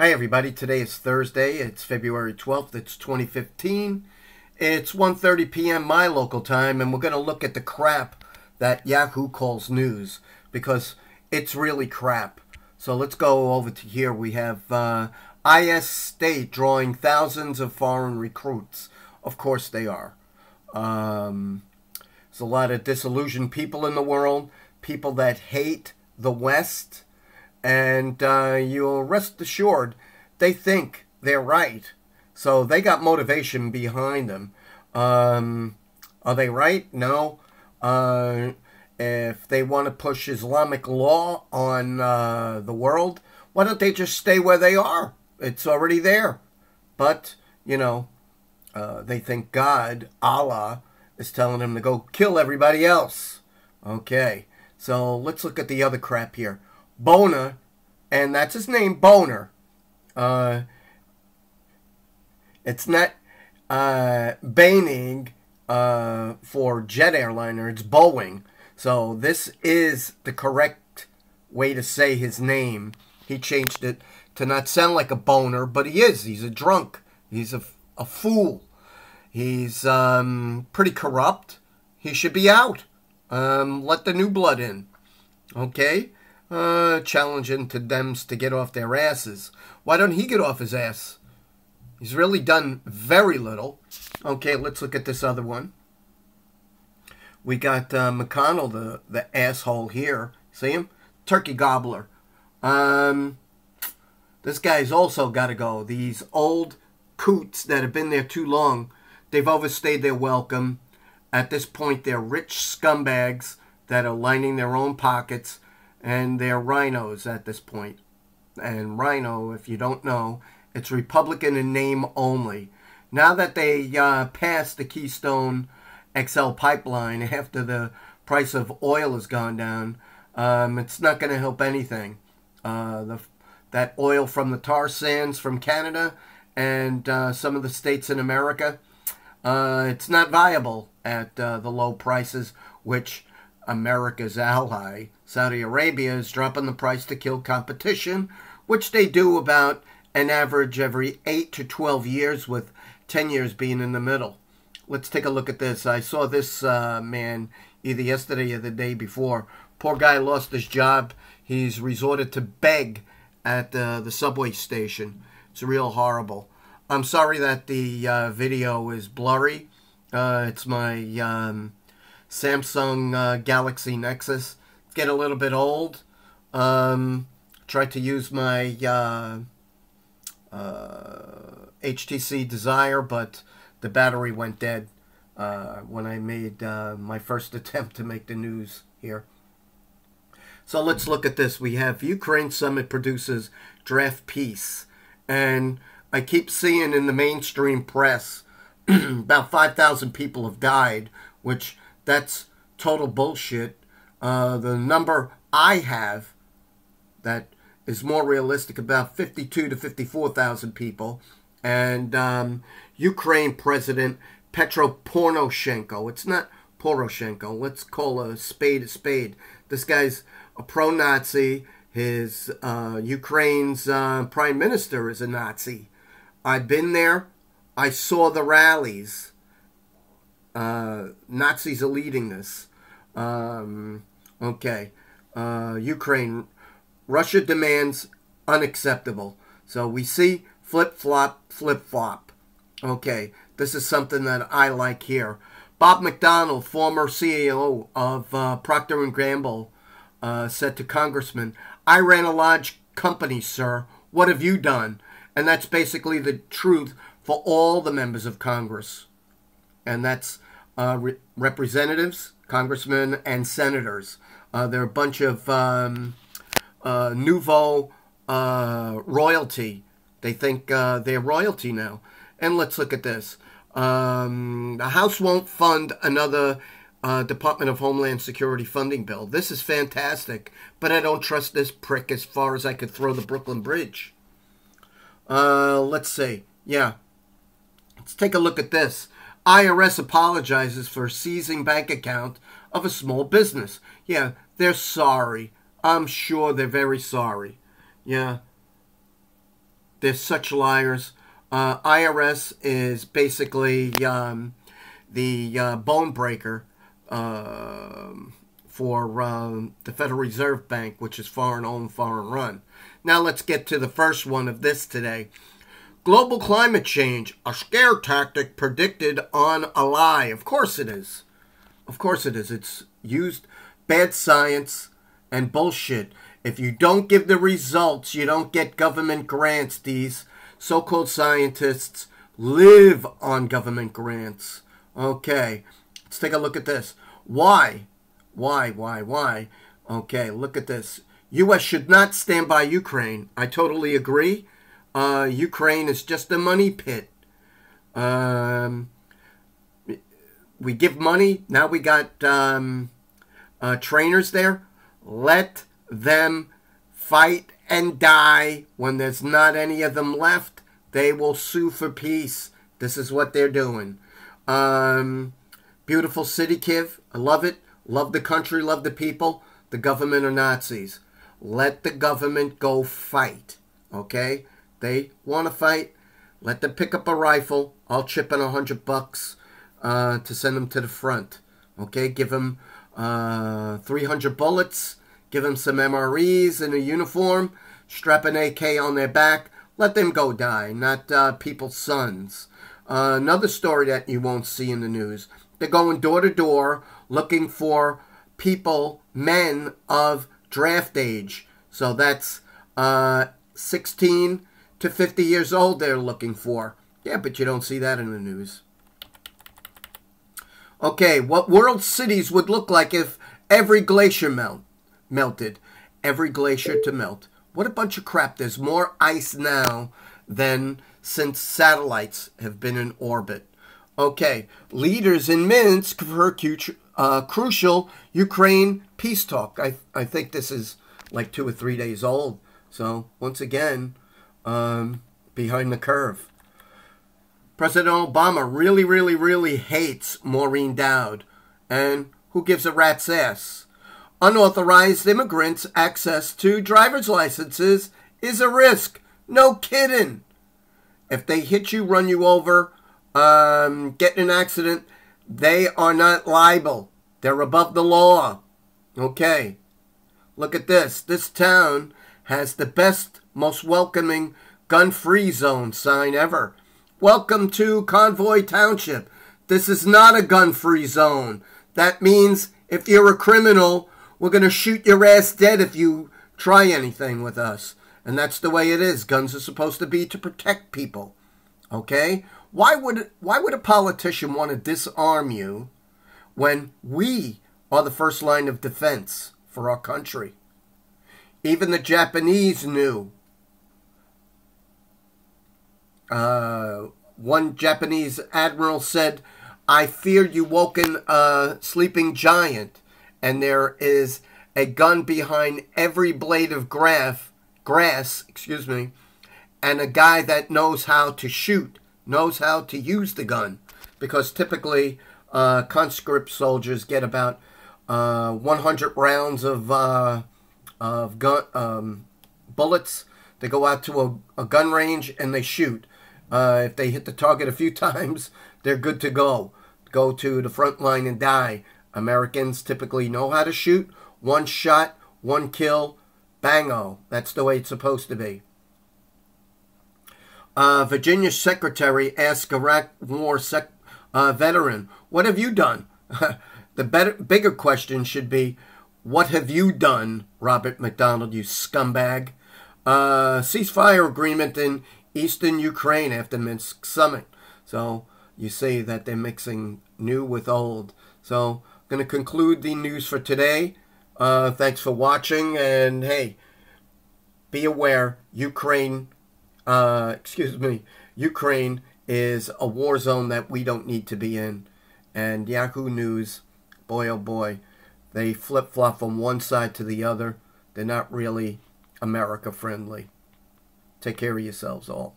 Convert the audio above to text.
Hi everybody. Today is Thursday. It's February 12th. It's 2015. It's 1:30 p.m. my local time and we're going to look at the crap that Yahoo calls news because it's really crap. So let's go over to here. We have uh, IS State drawing thousands of foreign recruits. Of course they are. Um, there's a lot of disillusioned people in the world, people that hate the West and uh, you'll rest assured they think they're right. So they got motivation behind them. Um, are they right? No. Uh, if they want to push Islamic law on uh, the world, why don't they just stay where they are? It's already there. But, you know, uh, they think God, Allah, is telling them to go kill everybody else. Okay, so let's look at the other crap here. Boner, and that's his name, Boner. Uh, it's not uh, Baining uh, for jet airliner, it's Boeing. So this is the correct way to say his name. He changed it to not sound like a boner, but he is. He's a drunk. He's a, a fool. He's um, pretty corrupt. He should be out. Um, let the new blood in. Okay? Uh, challenging to Dems to get off their asses. Why don't he get off his ass? He's really done very little. Okay, let's look at this other one. We got uh, McConnell, the, the asshole here. See him? Turkey gobbler. Um, this guy's also got to go. These old coots that have been there too long, they've overstayed their welcome. At this point, they're rich scumbags that are lining their own pockets and they're rhinos at this point. And rhino, if you don't know, it's Republican in name only. Now that they uh, passed the Keystone XL pipeline after the price of oil has gone down, um, it's not going to help anything. Uh, the, that oil from the tar sands from Canada and uh, some of the states in America, uh, it's not viable at uh, the low prices, which America's ally, Saudi Arabia, is dropping the price to kill competition, which they do about an average every 8 to 12 years, with 10 years being in the middle. Let's take a look at this. I saw this uh, man either yesterday or the day before. Poor guy lost his job. He's resorted to beg at uh, the subway station. It's real horrible. I'm sorry that the uh, video is blurry. Uh, it's my um, Samsung uh, Galaxy Nexus. Get a little bit old. Um, tried to use my uh, uh, HTC Desire, but the battery went dead uh, when I made uh, my first attempt to make the news here. So let's look at this. We have Ukraine Summit produces draft peace. And I keep seeing in the mainstream press about 5,000 people have died, which that's total bullshit. Uh, the number I have that is more realistic, about 52 to 54,000 people. And um, Ukraine President Petro Poroshenko. It's not Poroshenko. Let's call a spade a spade. This guy's a pro-Nazi. His uh, Ukraine's uh, prime minister is a Nazi. I've been there. I saw the rallies. Uh, Nazis are leading this. Um, okay. Uh, Ukraine. Russia demands unacceptable. So we see flip flop, flip flop. Okay. This is something that I like here. Bob McDonald, former CEO of uh, Procter Gamble, uh, said to Congressman, "I ran a large company, sir. What have you done?" And that's basically the truth for all the members of Congress, and that's re- representatives, congressmen, and senators. Uh, they're a bunch of um, uh, nouveau uh, royalty. They think uh, they're royalty now. And let's look at this. Um, the House won't fund another uh, Department of Homeland Security funding bill. This is fantastic, but I don't trust this prick as far as I could throw the Brooklyn Bridge. let's see. Yeah. Let's take a look at this. IRS apologizes for seizing bank account of a small business. Yeah, they're sorry. I'm sure they're very sorry. Yeah. They're such liars. Uh, IRS is basically um, the uh, bone breaker uh, for um, the Federal Reserve Bank, which is foreign owned, foreign run. Now let's get to the first one of this today. Global climate change, a scare tactic predicted on a lie. Of course it is. Of course it is. It's used bad science and bullshit. If you don't give the results, you don't get government grants. These so called scientists live on government grants. Okay, let's take a look at this. Why? Why, why, why? Okay, look at this. U.S. should not stand by Ukraine. I totally agree. Uh, Ukraine is just a money pit. Um, we give money. Now we got um, uh, trainers there. Let them fight and die. When there's not any of them left, they will sue for peace. This is what they're doing. Um, beautiful city, Kiev. I love it. Love the country, love the people. The government are Nazis. Let the government go fight. Okay? They want to fight. Let them pick up a rifle. I'll chip in a hundred bucks uh, to send them to the front. Okay? Give them uh, 300 bullets. Give them some MREs and a uniform. Strap an AK on their back. Let them go die, not uh, people's sons. Uh, another story that you won't see in the news. They're going door to door looking for people, men of draft age. So that's uh, 16 to 50 years old they're looking for. Yeah, but you don't see that in the news. Okay, what world cities would look like if every glacier melt, melted? Every glacier to melt. What a bunch of crap. There's more ice now than since satellites have been in orbit. Okay, leaders in Minsk for uh, crucial Ukraine peace talk. I, I think this is like two or three days old. So, once again, um, behind the curve. President Obama really, really, really hates Maureen Dowd. And who gives a rat's ass? Unauthorized immigrants' access to driver's licenses is a risk. No kidding. If they hit you, run you over, um, get in an accident, they are not liable. They're above the law. Okay. Look at this. This town has the best, most welcoming gun free zone sign ever. Welcome to Convoy Township. This is not a gun free zone. That means if you're a criminal, we're going to shoot your ass dead if you try anything with us. And that's the way it is. Guns are supposed to be to protect people. Okay? Why would why would a politician want to disarm you when we are the first line of defense for our country? Even the Japanese knew. Uh, one Japanese admiral said, I fear you woken a sleeping giant, and there is a gun behind every blade of grass, grass, excuse me, and a guy that knows how to shoot knows how to use the gun because typically uh, conscript soldiers get about uh, 100 rounds of uh, of gun um, bullets. They go out to a, a gun range and they shoot. Uh, if they hit the target a few times, they're good to go. Go to the front line and die. Americans typically know how to shoot. One shot, one kill, bango. That's the way it's supposed to be. Uh, Virginia secretary asked Iraq war sec- uh, veteran, "What have you done?" the better, bigger question should be, "What have you done, Robert McDonald? You scumbag!" Uh, ceasefire agreement in eastern Ukraine after Minsk summit. So you see that they're mixing new with old. So I'm going to conclude the news for today. Uh, thanks for watching, and hey, be aware Ukraine uh, excuse me, Ukraine is a war zone that we don't need to be in. And Yahoo News, boy oh boy, they flip flop from one side to the other. They're not really America friendly. Take care of yourselves all.